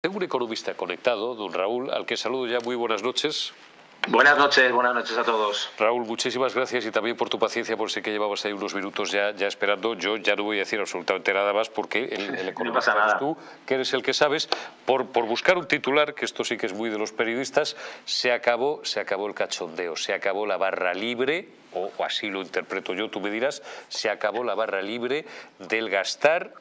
Tengo un economista conectado, don Raúl, al que saludo ya. Muy buenas noches. Buenas noches, buenas noches a todos. Raúl, muchísimas gracias y también por tu paciencia, por si que llevabas ahí unos minutos ya, ya esperando. Yo ya no voy a decir absolutamente nada más porque el, el economista no eres tú, que eres el que sabes, por, por buscar un titular, que esto sí que es muy de los periodistas, se acabó, se acabó el cachondeo, se acabó la barra libre, o, o así lo interpreto yo, tú me dirás, se acabó la barra libre del gastar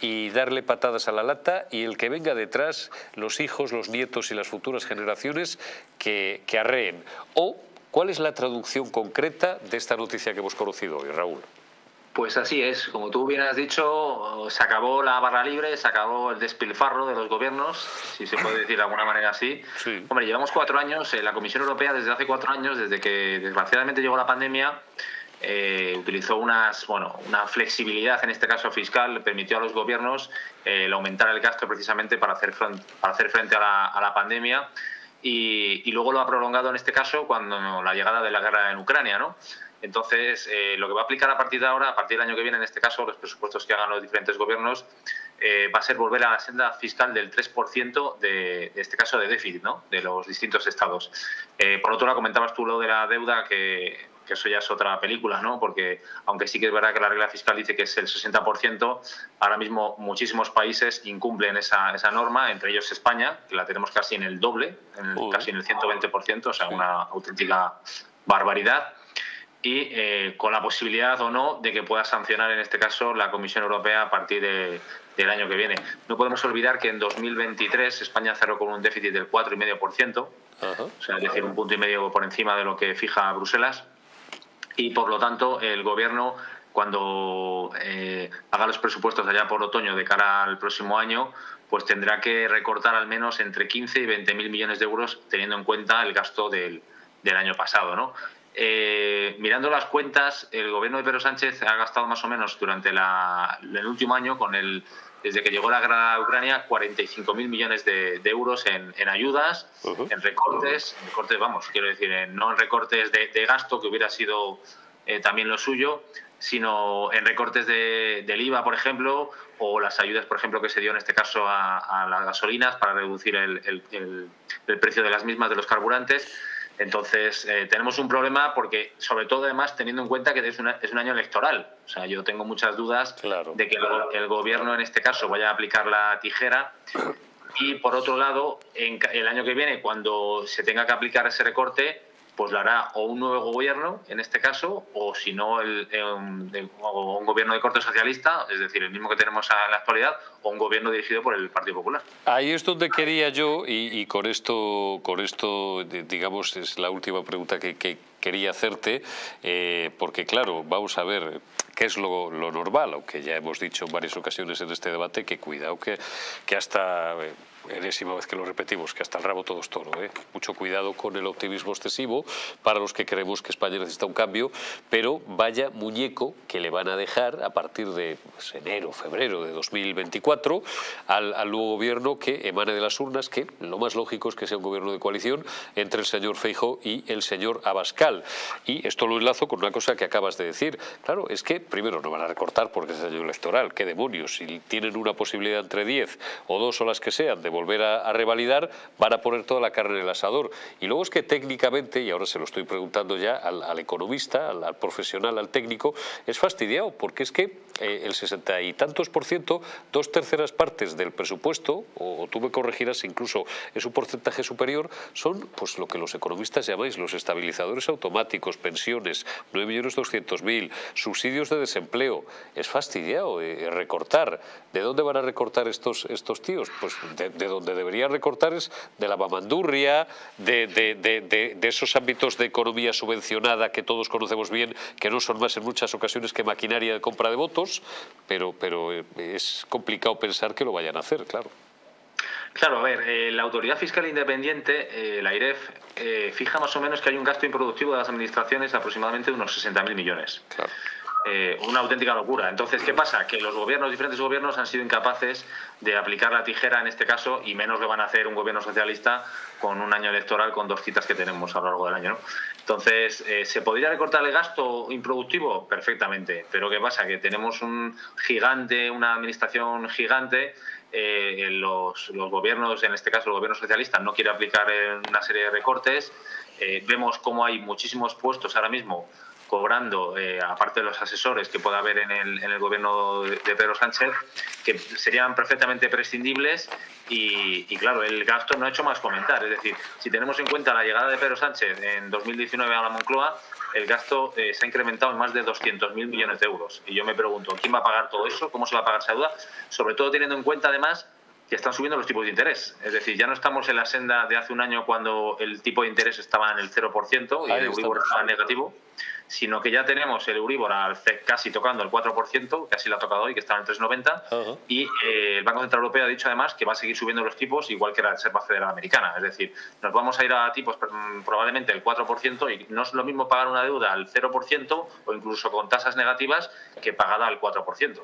y darle patadas a la lata y el que venga detrás, los hijos, los nietos y las futuras generaciones que, que arreen. O, ¿cuál es la traducción concreta de esta noticia que hemos conocido hoy, Raúl? Pues así es, como tú bien has dicho, se acabó la barra libre, se acabó el despilfarro de los gobiernos, si se puede decir de alguna manera así. Sí. Hombre, llevamos cuatro años, eh, la Comisión Europea desde hace cuatro años, desde que desgraciadamente llegó la pandemia, eh, utilizó unas, bueno, una flexibilidad, en este caso fiscal, permitió a los gobiernos eh, el aumentar el gasto precisamente para hacer para hacer frente a, la, a la pandemia y, y, luego lo ha prolongado en este caso cuando la llegada de la guerra en Ucrania, ¿no? Entonces, eh, lo que va a aplicar a partir de ahora, a partir del año que viene, en este caso, los presupuestos que hagan los diferentes gobiernos, eh, va a ser volver a la senda fiscal del 3% de, de este caso de déficit, ¿no? De los distintos estados. Eh, por otro lado, comentabas tú lo de la deuda, que, que, eso ya es otra película, ¿no? Porque, aunque sí que es verdad que la regla fiscal dice que es el 60%, ahora mismo muchísimos países incumplen esa, esa norma, entre ellos España, que la tenemos casi en el doble, en el, casi en el 120%, o sea, una auténtica barbaridad y eh, con la posibilidad o no de que pueda sancionar en este caso la Comisión Europea a partir de, del año que viene. No podemos olvidar que en 2023 España cerró con un déficit del 4,5%, uh -huh. o sea, es decir, un punto y medio por encima de lo que fija Bruselas, y por lo tanto el Gobierno cuando eh, haga los presupuestos allá por otoño de cara al próximo año, pues tendrá que recortar al menos entre 15 y 20 mil millones de euros teniendo en cuenta el gasto del, del año pasado, ¿no? Eh, mirando las cuentas, el gobierno de Pedro Sánchez ha gastado más o menos durante la, el último año, con el, desde que llegó la guerra a Ucrania, 45.000 millones de, de, euros en, en ayudas, uh -huh. en recortes, en recortes, vamos, quiero decir, en, no en recortes de, de, gasto, que hubiera sido eh, también lo suyo, sino en recortes de, del IVA, por ejemplo, o las ayudas, por ejemplo, que se dio en este caso a, a las gasolinas para reducir el, el, el, el precio de las mismas, de los carburantes. Entonces, eh, tenemos un problema porque, sobre todo, además, teniendo en cuenta que es, una, es un año electoral. O sea, yo tengo muchas dudas claro. de que el, el, gobierno, en este caso, vaya a aplicar la tijera. Y, por otro lado, en, el año que viene, cuando se tenga que aplicar ese recorte, pues lo hará o un nuevo gobierno, en este caso, o si no, el, el, el, un gobierno de corte socialista, es decir, el mismo que tenemos en la actualidad, o un gobierno dirigido por el Partido Popular. Ahí es donde quería yo, y, y con esto, con esto, digamos, es la última pregunta que quería hacerte, eh, porque claro, vamos a ver qué es lo, normal, aunque ya hemos dicho en varias ocasiones en este debate que cuidado que, que hasta... Eh, enésima vez que lo repetimos, que hasta el rabo todo es toro. ¿eh? Mucho cuidado con el optimismo excesivo para los que creemos que España necesita un cambio, pero vaya muñeco que le van a dejar a partir de pues, enero, febrero de 2024 al, al, nuevo gobierno que emane de las urnas, que lo más lógico es que sea un gobierno de coalición entre el señor Feijo y el señor Abascal. Y esto lo enlazo con una cosa que acabas de decir. Claro, es que primero no van a recortar porque es año electoral, qué demonios, si tienen una posibilidad entre 10 o dos o las que sean de volver a, a, revalidar, van a poner toda la carne en el asador. Y luego es que técnicamente, y ahora se lo estoy preguntando ya al, al economista, al, al, profesional, al técnico, es fastidiado, porque es que eh, el sesenta y tantos por ciento, dos terceras partes del presupuesto, o, o, tú me corregirás, incluso es un porcentaje superior, son pues lo que los economistas llamáis los estabilizadores automáticos, pensiones, 9.200.000, subsidios de desempleo. Es fastidiado eh, recortar. ¿De dónde van a recortar estos, estos tíos? Pues de, de donde debería recortar es de la mamandurria, de, de, de, de, esos ámbitos de economía subvencionada que todos conocemos bien, que no son más en muchas ocasiones que maquinaria de compra de votos, pero, pero eh, es complicado pensar que lo vayan a hacer, claro. Claro, a ver, eh, la Autoridad Fiscal Independiente, eh, la IREF, eh, fija más o menos que hay un gasto improductivo de las administraciones de aproximadamente unos 60.000 millones. Claro. Eh, una auténtica locura. Entonces, ¿qué pasa? Que los gobiernos, diferentes gobiernos, han sido incapaces de aplicar la tijera en este caso y menos lo van a hacer un gobierno socialista con un año electoral con dos citas que tenemos a lo largo del año. Entonces, eh, ¿se podría recortar el gasto improductivo? Perfectamente. Pero ¿qué pasa? Que tenemos un gigante, una administración gigante eh, los, gobiernos, en este caso el gobierno socialista, no quiere aplicar una serie de recortes. Vemos cómo hay muchísimos puestos ahora mismo cobrando, eh, aparte de los asesores que pueda haber en el, gobierno de, Pedro Sánchez, que serían perfectamente prescindibles y, y, claro, el gasto no ha hecho más comentar. Es decir, si tenemos en cuenta la llegada de Pedro Sánchez en 2019 a la Moncloa, el gasto eh, se ha incrementado en más de 200.000 millones de euros. Y yo me pregunto, ¿quién va a pagar todo eso? ¿Cómo se va a pagar esa deuda? Sobre todo teniendo en cuenta, además, que están subiendo los tipos de interés. Es decir, ya no estamos en la senda de hace un año cuando el tipo de interés estaba en el 0% y el Euribor estaba negativo sino que ya tenemos el Euribor casi tocando el 4%, casi lo ha tocado hoy, que está en el 3,90, y eh, el Banco Central Europeo ha dicho además que va a seguir subiendo los tipos, igual que la Reserva Federal Americana. Es decir, nos vamos a ir a tipos probablemente el 4%, y no es lo mismo pagar una deuda al 0% o incluso con tasas negativas que pagada al 4%.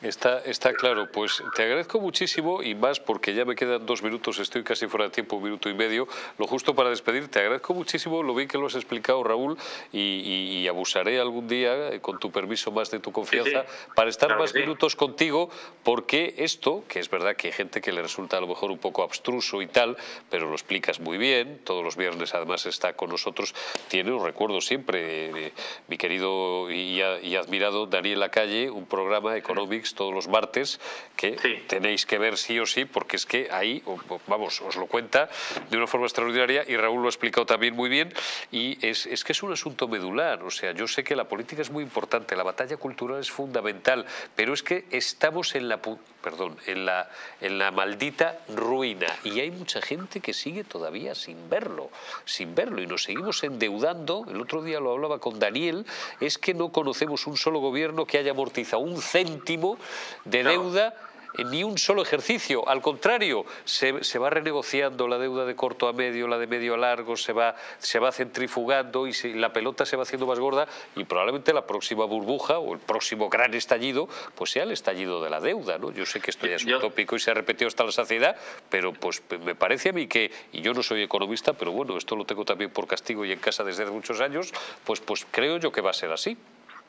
Está, está claro, pues te agradezco muchísimo y más porque ya me quedan dos minutos, estoy casi fuera de tiempo, un minuto y medio, lo justo para despedir, te agradezco muchísimo lo bien que lo has explicado Raúl y, abusaré algún día, eh, con tu permiso más de tu confianza, para estar más minutos contigo porque esto, que es verdad que hay gente que le resulta a lo mejor un poco abstruso y tal, pero lo explicas muy bien, todos los viernes además está con nosotros, tiene un recuerdo siempre, eh, mi querido y, y admirado Daniel Lacalle, un programa Economics todos los martes que tenéis que ver sí o sí porque es que ahí, vamos, os lo cuenta de una forma extraordinaria y Raúl lo ha explicado también muy bien. Y es, es que es un asunto medular, o sea, yo sé que la política es muy importante, la batalla cultural es fundamental, pero es que estamos en la perdón, en la, en la maldita ruina. Y hay mucha gente que sigue todavía sin verlo, sin verlo. Y nos seguimos endeudando. El otro día lo hablaba con Daniel, es que no conocemos un solo gobierno que haya amortizado un céntimo de deuda ni un solo ejercicio. Al contrario, se, va renegociando la deuda de corto a medio, la de medio a largo, se va, se va centrifugando y la pelota se va haciendo más gorda y probablemente la próxima burbuja o el próximo gran estallido pues sea el estallido de la deuda. ¿no? Yo sé que esto ya es un tópico y se ha repetido hasta la saciedad, pero pues me parece a mí que, y yo no soy economista, pero bueno, esto lo tengo también por castigo y en casa desde hace muchos años, pues, pues creo yo que va a ser así.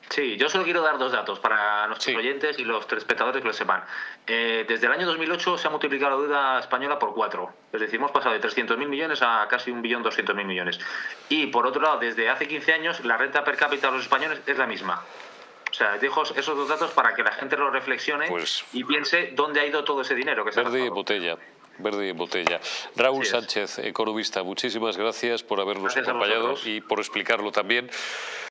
Sí, yo solo quiero dar dos datos para nuestros oyentes y los telespectadores que lo sepan. Eh, desde el año 2008 se ha multiplicado la deuda española por cuatro. Es decir, hemos pasado de 300.000 millones a casi 1.200.000 millones. Y por otro lado, desde hace 15 años, la renta per cápita de los españoles es la misma. O sea, dejo esos dos datos para que la gente lo reflexione pues y piense dónde ha ido todo ese dinero que se Verde y botella. Verde y botella. Raúl Sánchez, economista, muchísimas gracias por habernos acompañado y por explicarlo también.